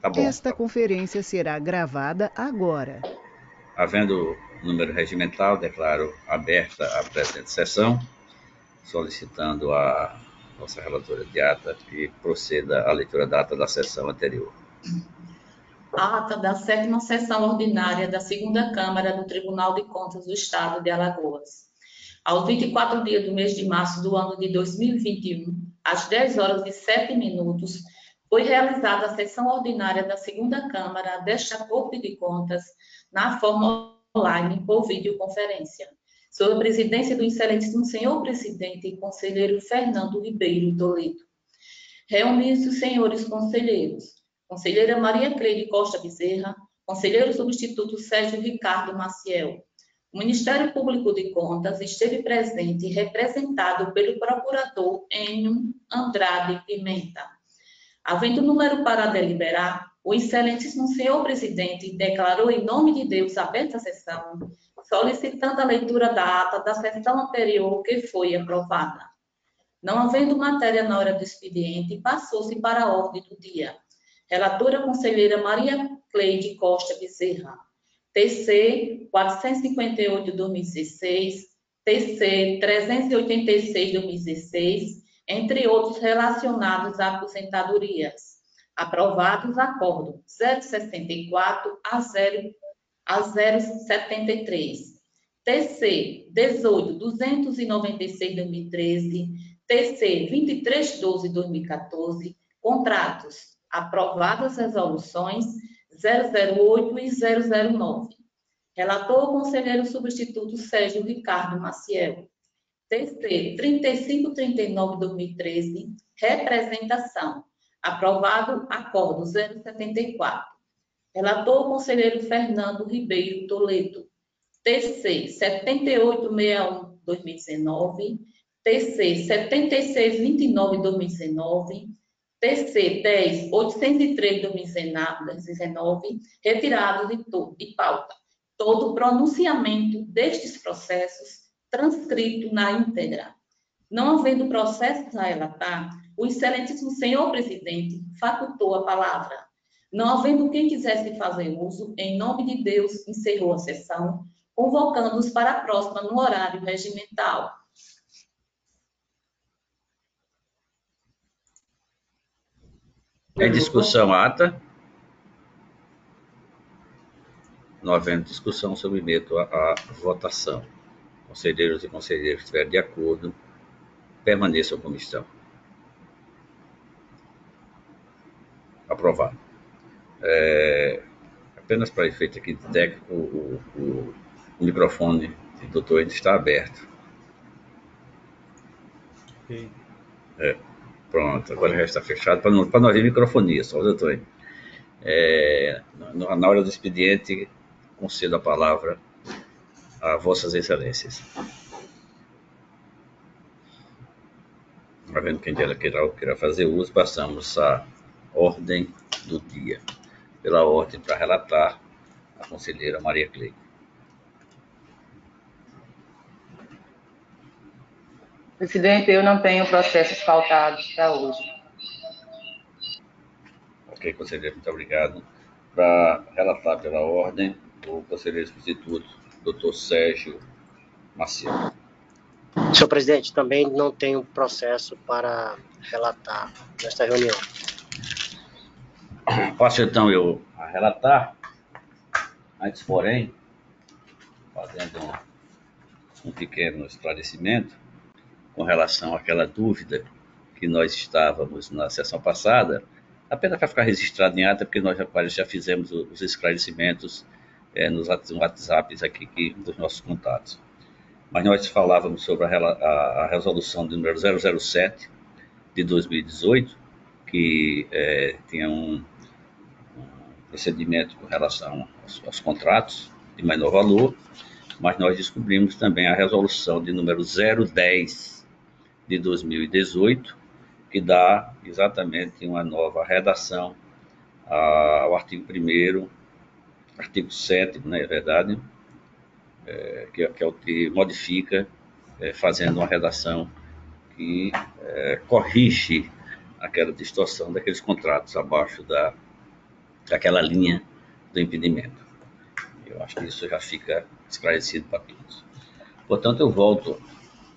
Tá bom. Esta conferência será gravada agora. Havendo número regimental, declaro aberta a presente sessão, solicitando a nossa relatora de ata que proceda à leitura da ata da sessão anterior. Ata da sétima sessão ordinária da segunda Câmara do Tribunal de Contas do Estado de Alagoas. Aos 24 dias do mês de março do ano de 2021, às 10 horas e 7 minutos, foi realizada a sessão ordinária da segunda Câmara desta Corte de Contas na forma online por videoconferência, sob a presidência do excelentíssimo senhor presidente e conselheiro Fernando Ribeiro Toledo. Reunidos os senhores conselheiros, conselheira Maria Cleide Costa Bezerra, conselheiro substituto Sérgio Ricardo Maciel. O Ministério Público de Contas esteve presente representado pelo procurador Enio Andrade Pimenta Havendo número para deliberar, o excelentíssimo senhor presidente declarou em nome de Deus aberta a sessão, solicitando a leitura da ata da sessão anterior que foi aprovada. Não havendo matéria na hora do expediente, passou-se para a ordem do dia. Relatora conselheira Maria Cleide Costa Bezerra. TC 458-2016, TC 386-2016 entre outros relacionados a aposentadorias. Aprovados acordo 064 a 0 a 073. TC 18.296-2013, TC 2312-2014, contratos, aprovadas resoluções 008 e 009. Relator conselheiro substituto Sérgio Ricardo Maciel. TC 3539-2013, representação. Aprovado acordo 074. Relator conselheiro Fernando Ribeiro Toledo. TC 7861-2019, TC 7629-2019, TC 10.803-2019, retirados de, de pauta. Todo pronunciamento destes processos transcrito na íntegra. Não havendo processos a relatar, o excelentíssimo senhor presidente facultou a palavra. Não havendo quem quisesse fazer uso, em nome de Deus, encerrou a sessão, convocando-os para a próxima no horário regimental. Em discussão ata. Não havendo discussão, submeto a votação conselheiros e conselheiras estiverem de acordo, permaneçam como estão. Aprovado. É, apenas para efeito aqui de técnico, o, o, o microfone do doutor ainda está aberto. É, pronto, agora já está fechado para não, para não haver microfonia, só, doutor. É, na hora do expediente, concedo a palavra a Vossas Excelências. Havendo quem queira, queira, queira fazer uso, passamos à ordem do dia. Pela ordem para relatar a conselheira Maria Cleide. Presidente, eu não tenho processos faltados para hoje. Ok, conselheiro, muito obrigado. Para relatar pela ordem, o conselheiro substituto doutor Sérgio Maciel. Senhor presidente, também não tenho processo para relatar nesta reunião. Posso então eu relatar? Antes, porém, fazendo um, um pequeno esclarecimento com relação àquela dúvida que nós estávamos na sessão passada, apenas para ficar registrado em ata, porque nós já, já fizemos os esclarecimentos é, nos WhatsApps aqui que, dos nossos contatos. Mas nós falávamos sobre a, a, a resolução do número 007 de 2018, que é, tinha um, um, procedimento com relação aos, aos, contratos de menor valor, mas nós descobrimos também a resolução de número 010 de 2018, que dá exatamente uma nova redação ao artigo 1 artigo 7 né, é verdade, é, que, que, é o que modifica, é, fazendo uma redação que é, corrige aquela distorção daqueles contratos abaixo da, daquela linha do impedimento. Eu acho que isso já fica esclarecido para todos. Portanto, eu volto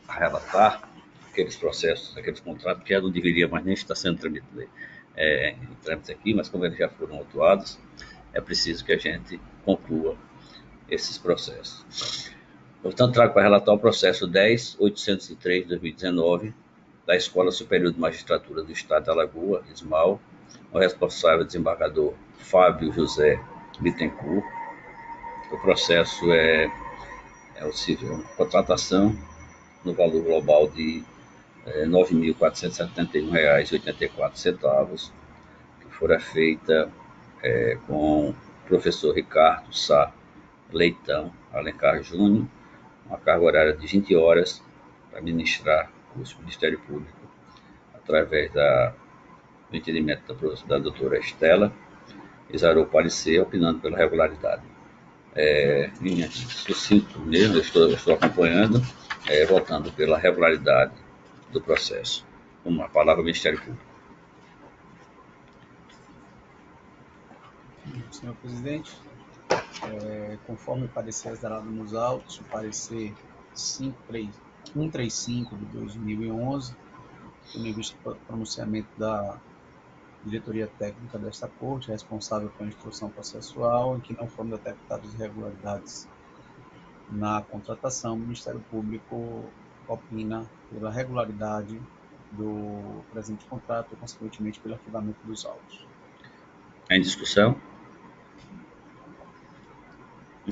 a relatar aqueles processos, aqueles contratos que já não deveria mais nem estar sendo tramitado, é, em trâmite aqui, mas como eles já foram autuados, é preciso que a gente conclua esses processos. Portanto, trago para relatar o processo 10.803 de 2019 da Escola Superior de Magistratura do Estado de Alagoas, ESMAL, o responsável desembargador Fábio José Bittencourt. O processo é, é o civil, contratação no valor global de é, R$ 9.471,84, que fora feita é, com o professor Ricardo Sá Leitão Alencar Júnior, uma carga horária de 20 horas para ministrar o curso do Ministério Público, através da, do entendimento da, da doutora Estela, exarou o parecer, opinando pela regularidade. É, minha, sucinto mesmo, eu estou, estou acompanhando, é, votando pela regularidade do processo. Uma palavra Ministério Público. Senhor presidente, é, conforme parecer exarado nos autos, o parecer 135 de 2011, tendo em vista o pronunciamento da diretoria técnica desta corte, responsável pela instrução processual, em que não foram detectadas irregularidades na contratação, o Ministério Público opina pela regularidade do presente contrato consequentemente, pelo arquivamento dos autos. Em discussão?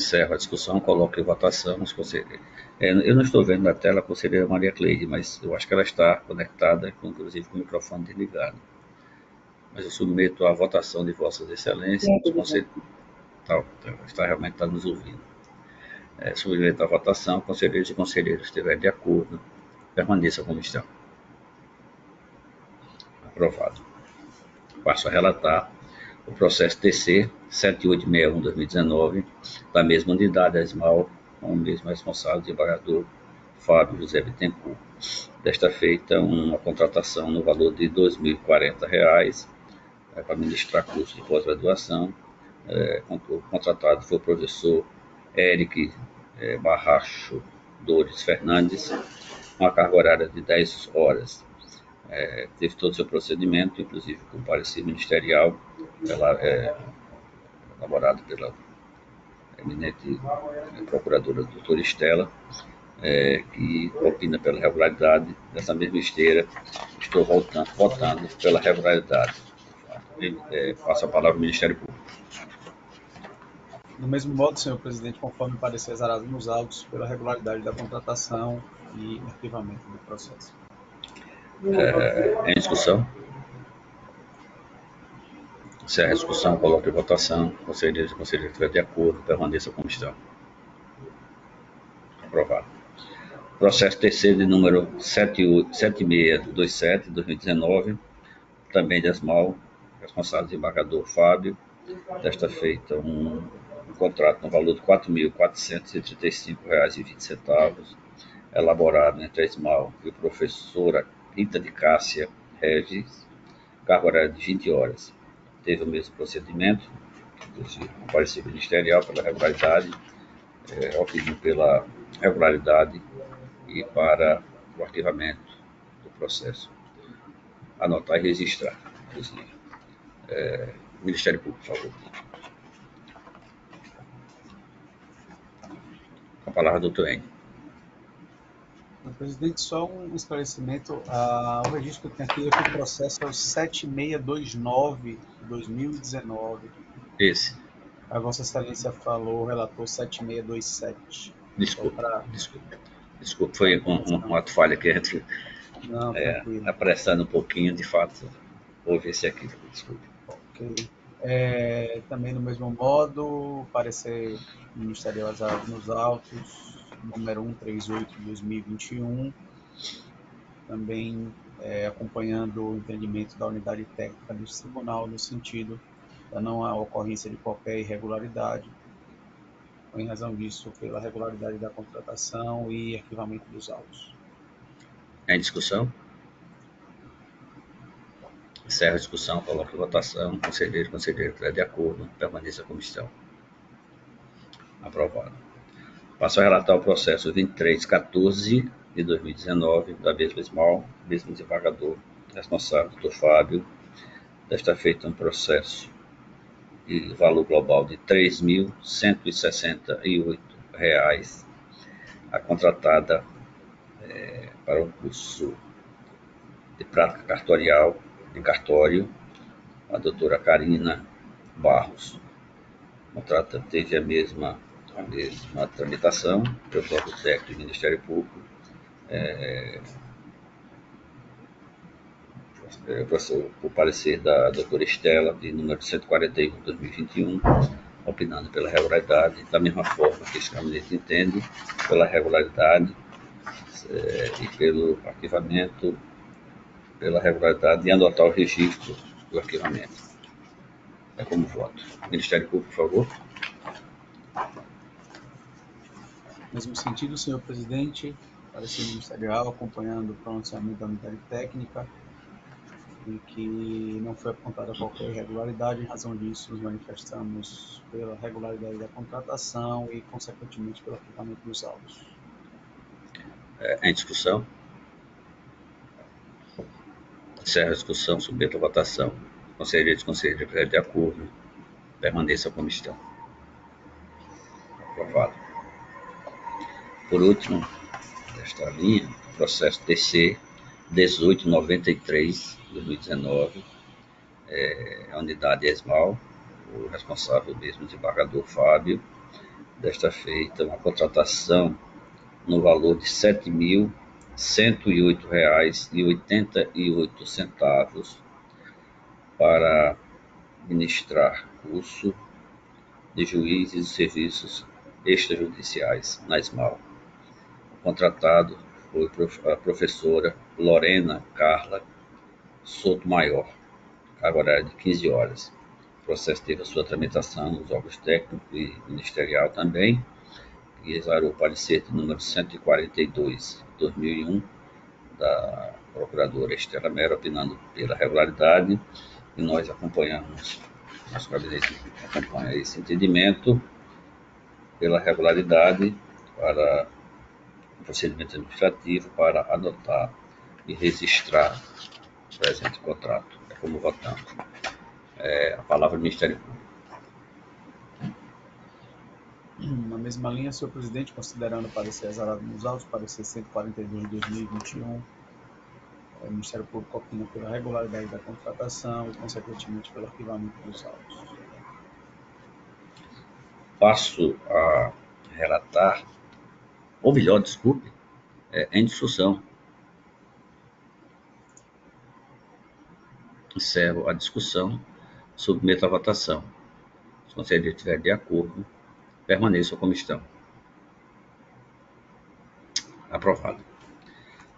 Encerro a discussão, coloco em votação os conselheiros. É, eu não estou vendo na tela a conselheira Maria Cleide, mas eu acho que ela está conectada, inclusive com o microfone desligado. Mas eu submeto à votação de Vossas Excelências, os conselheiros. Tá, está realmente está nos ouvindo. É, submeto à votação, conselheiros e conselheiros estiverem de acordo, permaneça como estão. Aprovado. Passo a relatar o processo TC 7861-2019, da mesma unidade, a ESMAL, com o mesmo responsável, desembargador Fábio José Bittencourt. Desta feita, uma contratação no valor de R$ 2.040 é, para ministrar curso de pós-graduação. É, o contratado foi o professor Eric é, Barracho Dores Fernandes, uma carga horária de 10 horas. É, teve todo o seu procedimento, inclusive com parecer ministerial, ela é elaborado pela eminente procuradora doutora Estela, é, que opina pela regularidade dessa mesma esteira. Estou voltando, votando pela regularidade. É, passo a palavra ao Ministério Público. Do mesmo modo, senhor presidente, conforme parecer exarado nos autos, pela regularidade da contratação e arquivamento do processo. É, em discussão? Se a discussão, coloque em votação. Conselheiros e conselheiros estiver de acordo, permaneça como estão. Aprovado. Processo terceiro de número 7627 de 2019, também de Asmal, responsável desembargador Fábio. Desta feita, um, um contrato no valor de R$ 4.435,20, elaborado entre a Esmal e professora Rita de Cássia Regis, carga horária de 20 horas teve o mesmo procedimento, o parecer ministerial pela regularidade, é, opinião pela regularidade e para o arquivamento do processo. Anotar e registrar, inclusive. É, Ministério Público, por favor. Com a palavra, doutor N. Presidente, só um esclarecimento. Ah, o registro que eu tenho aqui é que o processo é o 7629 de 2019. Esse. A Vossa Excelência falou, relator 7627. Desculpa, pra... desculpa. Desculpa, foi um, um, um ato falha aqui. Não, é, apressando um pouquinho, de fato, houve esse aqui, desculpe. Ok. É, também no mesmo modo, parecer ministerial nos autos, número 138 de 2021, também é, acompanhando o entendimento da unidade técnica do tribunal no sentido da não ocorrência de qualquer irregularidade, em razão disso, pela regularidade da contratação e arquivamento dos autos. Em discussão? Encerra a discussão, coloca em votação. Conselheiro, conselheiro, que de acordo, permaneça a comissão. Aprovado. Passo a relatar o processo 2314 de 2019 da mesma Small, mesmo desembargador responsável, doutor Fábio. Desta feita um processo de valor global de R$ 3.168 a contratada é, para o curso de prática cartorial de cartório, a doutora Karina Barros. O contrato teve a mesma, a mesma tramitação pelo próprio técnico do Ministério Público, é, é o parecer da doutora Estela, de número 141 de 2021, opinando pela regularidade, da mesma forma que esse gabinete entende, pela regularidade é, e pelo arquivamento, pela regularidade e adotar o registro do arquivamento. É como voto. Ministério Público, por favor. Mesmo sentido, senhor presidente, parecer ministerial acompanhando o pronunciamento da unidade técnica e que não foi apontada qualquer irregularidade. Em razão disso, nos manifestamos pela regularidade da contratação e, consequentemente, pelo arquivamento dos autos. É, em discussão? Encerra a discussão, submeta a votação. Conselheiro e conselheiro de acordo, permaneça a comissão. Aprovado. Por último, desta linha, processo TC 1893 2019, é, a unidade ESMAL, o responsável mesmo, desembargador Fábio, desta feita uma contratação no valor de R$ 7.108,88 para ministrar curso de juízes e serviços extrajudiciais na ESMAL. Contratado foi a professora Lorena Carla Souto Maior, carga horária de 15 horas. O processo teve a sua tramitação nos órgãos técnicos e ministerial também, e exarou o parecer número 142 de 2001 da procuradora Estela Mera, opinando pela regularidade, e nós acompanhamos, nosso gabinete acompanha esse entendimento pela regularidade para procedimento administrativo para adotar e registrar presente contrato. É como votante. É, a palavra do Ministério Público. Na mesma linha, senhor presidente, considerando o parecer exarado nos autos, parecer 142 de 2021, o Ministério Público opina pela regularidade da contratação e, consequentemente, pelo arquivamento dos autos. Passo a relatar, ou melhor, desculpe, é, em discussão Encerro a discussão. Submeto à votação. Se o conselheiro estiver de acordo, permaneça a comissão. Aprovado.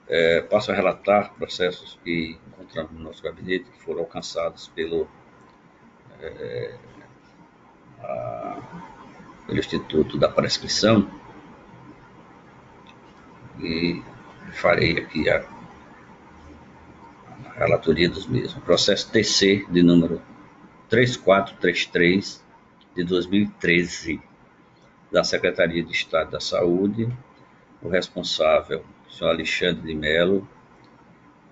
É, passo a relatar processos que encontramos no nosso gabinete que foram alcançados pelo, é, a, pelo Instituto da Prescrição e farei aqui a relatoria dos mesmos. Processo TC de número 3433 de 2013 da Secretaria de Estado da Saúde, o responsável, o senhor Alexandre de Mello,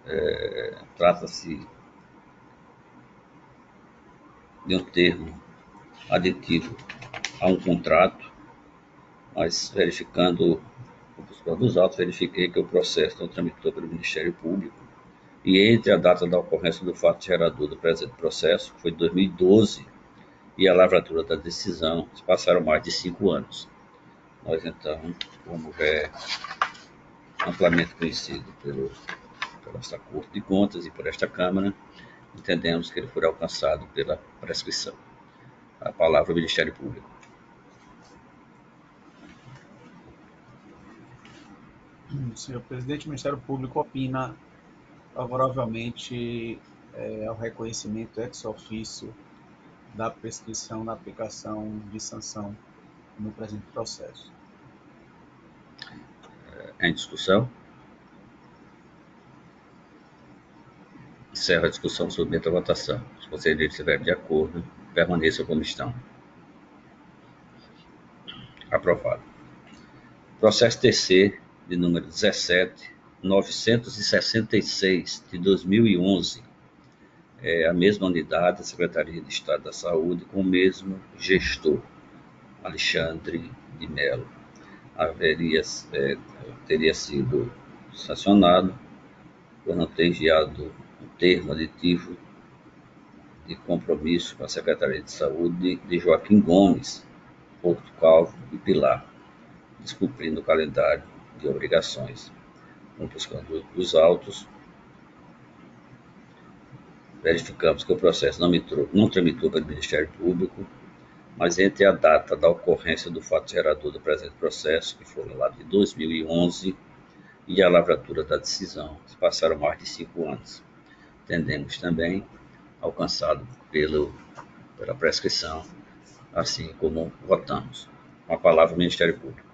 é, trata-se de um termo aditivo a um contrato, mas verificando o dos autos, verifiquei que o processo não tramitou pelo Ministério Público e entre a data da ocorrência do fato gerador do presente processo, foi 2012, e a lavratura da decisão, se passaram mais de cinco anos. Nós, então, como é amplamente conhecido pelo, pela esta Corte de Contas e por esta Câmara, entendemos que ele foi alcançado pela prescrição. A palavra ao Ministério Público. Senhor presidente, o Ministério Público opina favoravelmente é, ao reconhecimento ex officio da prescrição da aplicação de sanção no presente processo. É, em discussão? Encerro a discussão, submeto à votação. Os conselheiros estiverem de acordo, permaneçam como estão. Aprovado. Processo TC de número 17.966 de 2011. É a mesma unidade, a Secretaria de Estado da Saúde, com o mesmo gestor, Alexandre de Mello. Haveria, é, teria sido sancionado por não ter enviado um termo aditivo de compromisso com a Secretaria de Saúde de Joaquim Gomes, Porto Calvo e Pilar, descumprindo o calendário obrigações. Buscando os autos, verificamos que o processo não, mitrou, não tramitou para o Ministério Público, mas entre a data da ocorrência do fato gerador do presente processo, que foi lá de 2011, e a lavratura da decisão, se passaram mais de cinco anos. Entendemos também alcançado pelo, pela prescrição, assim como votamos. Com a palavra, Ministério Público.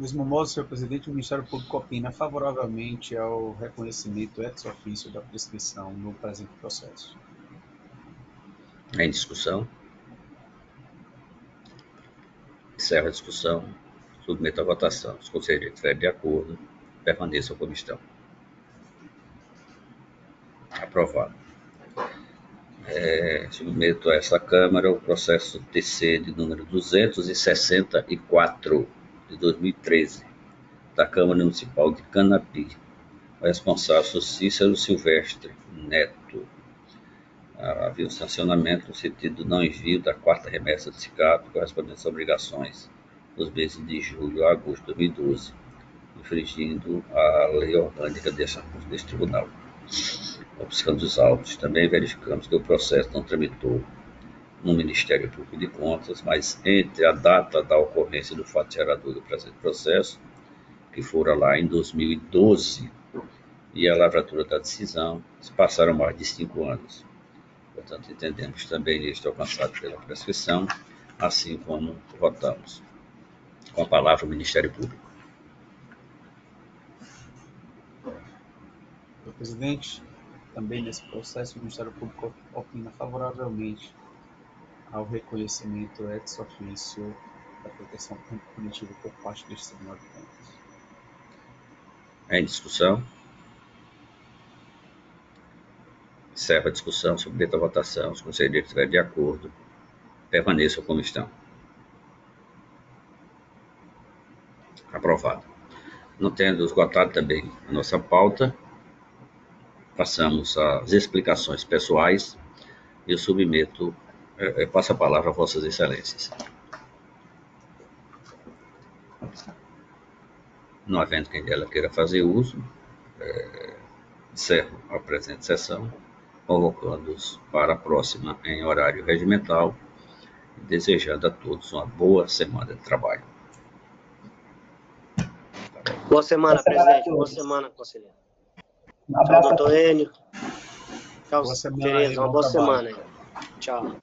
Do mesmo modo, senhor presidente, o Ministério Público opina favoravelmente ao reconhecimento ex ofício da prescrição no presente processo. Em discussão? Encerro a discussão. Submeto à votação. Os conselheiros estiverem de acordo, permaneçam como estão. Aprovado. É, submeto a essa Câmara o processo TC de número 264 de 2013, da Câmara Municipal de Canapi. O responsável Cícero Silvestre Neto. Havia um sancionamento no sentido do não envio da quarta remessa de SICAP correspondente às obrigações nos meses de julho a agosto de 2012, infringindo a lei orgânica desse tribunal. Observando os autos, também verificamos que o processo não tramitou no Ministério Público de Contas, mas entre a data da ocorrência do fato gerador do presente processo, que fora lá em 2012, e a lavratura da decisão, se passaram mais de cinco anos. Portanto, entendemos também este alcançado pela prescrição, assim como votamos. Com a palavra, o Ministério Público. Presidente, também nesse processo o Ministério Público opina favoravelmente ao reconhecimento ex officio da proteção punitiva por parte deste Tribunal de Contas. Em discussão? Encerro a discussão, submeto a votação. Os conselheiros estiverem de acordo, permaneçam como estão. Aprovado. Não tendo esgotado também a nossa pauta, passamos às explicações pessoais e eu submeto eu é, é, passo a palavra a Vossas Excelências. Não havendo quem dela queira fazer uso, é, encerro a presente sessão, convocando-os para a próxima em horário regimental e desejando a todos uma boa semana de trabalho. Boa semana, boa presidente. Boa semana, conselheiro. Um abraço. Tchau, doutor Enio. Tchau, boa semana, queridos. Uma boa trabalho. semana. Tchau.